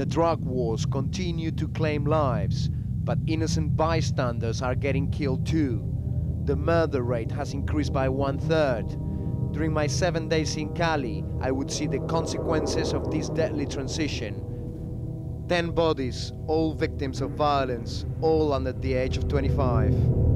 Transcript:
The drug wars continue to claim lives, but innocent bystanders are getting killed too. The murder rate has increased by one third. During my seven days in Cali, I would see the consequences of this deadly transition. Ten bodies, all victims of violence, all under the age of 25.